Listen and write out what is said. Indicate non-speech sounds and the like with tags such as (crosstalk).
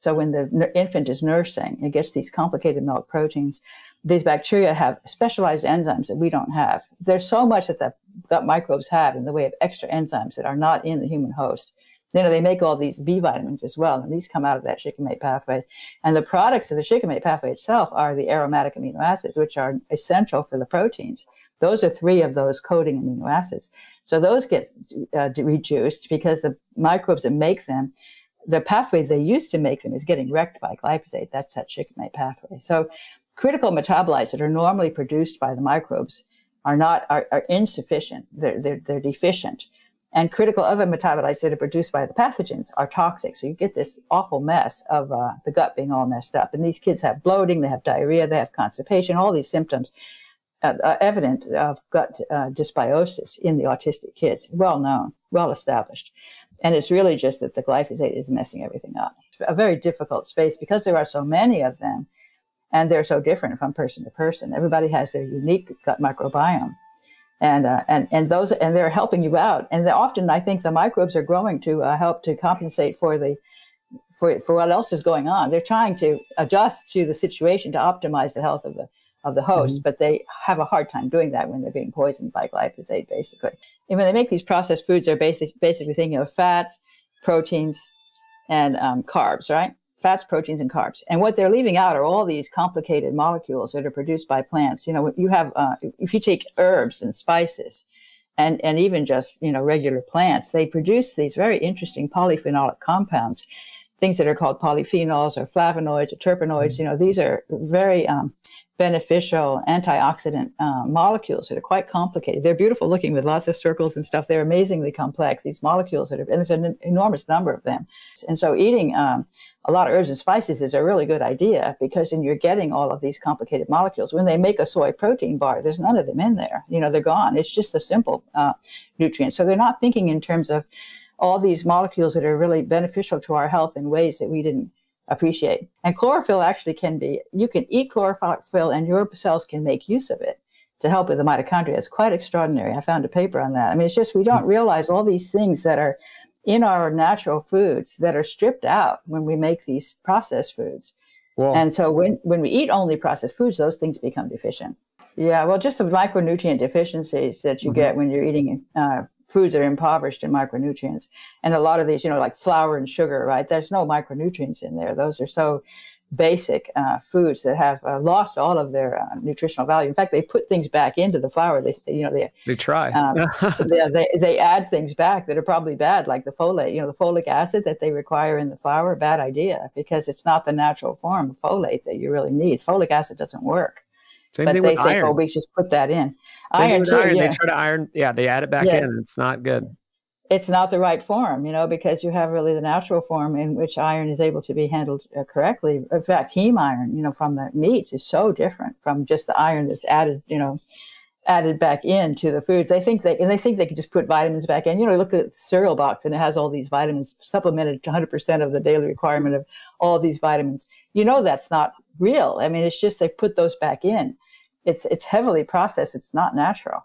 So when the infant is nursing, it gets these complicated milk proteins. These bacteria have specialized enzymes that we don't have. There's so much that the gut microbes have in the way of extra enzymes that are not in the human host. You know, they make all these B vitamins as well, and these come out of that shikimate pathway. And the products of the shikimate pathway itself are the aromatic amino acids, which are essential for the proteins. Those are three of those coding amino acids. So those get uh, reduced because the microbes that make them the pathway they used to make them is getting wrecked by glyphosate. That's that shikimate pathway. So critical metabolites that are normally produced by the microbes are not are, are insufficient. They're, they're, they're deficient. And critical other metabolites that are produced by the pathogens are toxic. So you get this awful mess of uh, the gut being all messed up. And these kids have bloating, they have diarrhea, they have constipation, all these symptoms uh, uh, evident of gut uh, dysbiosis in the autistic kids, well known, well established. And it's really just that the glyphosate is messing everything up. It's a very difficult space because there are so many of them and they're so different from person to person. Everybody has their unique gut microbiome. And, uh, and, and those, and they're helping you out. And often I think the microbes are growing to uh, help to compensate for the, for, for what else is going on. They're trying to adjust to the situation to optimize the health of the, of the host, mm-hmm. but they have a hard time doing that when they're being poisoned by glyphosate, basically. And when they make these processed foods, they're basically, basically thinking of fats, proteins, and um, carbs, right? Fats, proteins, and carbs. And what they're leaving out are all these complicated molecules that are produced by plants. You know, you have, uh, if you take herbs and spices, and, and even just, you know, regular plants, they produce these very interesting polyphenolic compounds, things that are called polyphenols or flavonoids or terpenoids. Mm-hmm. You know, these are very um, beneficial antioxidant uh, molecules that are quite complicated. They're beautiful looking with lots of circles and stuff. They're amazingly complex. These molecules that are, and there's an enormous number of them. And so eating um, a lot of herbs and spices is a really good idea because then you're getting all of these complicated molecules. When they make a soy protein bar, there's none of them in there. You know, they're gone. It's just the simple uh, nutrients. So they're not thinking in terms of all these molecules that are really beneficial to our health in ways that we didn't appreciate. And chlorophyll actually can be, you can eat chlorophyll and your cells can make use of it to help with the mitochondria. It's quite extraordinary. I found a paper on that. I mean, it's just we don't realize all these things that are in our natural foods that are stripped out when we make these processed foods. And so when, when we eat only processed foods, those things become deficient. Yeah, well, just the micronutrient deficiencies that you mm-hmm. get when you're eating uh, foods that are impoverished in micronutrients. And a lot of these, you know, like flour and sugar, right? There's no micronutrients in there. Those are so basic uh, foods that have uh, lost all of their uh, nutritional value. In fact, they put things back into the flour. They, you know, they they try. Um, (laughs) so they, they, they add things back that are probably bad, like the folate. You know, the folic acid that they require in the flour. Bad idea because it's not the natural form of folate that you really need. Folic acid doesn't work. Same but thing they with think, iron. oh, we just put that in. Same iron too. Iron. Yeah. They try to iron. Yeah, they add it back yes. in. It's not good. It's not the right form, you know, because you have really the natural form in which iron is able to be handled uh, correctly. In fact, heme iron, you know, from the meats is so different from just the iron that's added, you know, added back into the foods. They think they and they think they can just put vitamins back in. You know, look at the cereal box and it has all these vitamins supplemented to 100% of the daily requirement of all these vitamins. You know that's not real. I mean, it's just they put those back in. It's it's heavily processed. It's not natural.